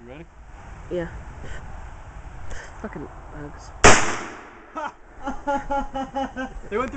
You ready? Yeah. Fucking bugs. They went through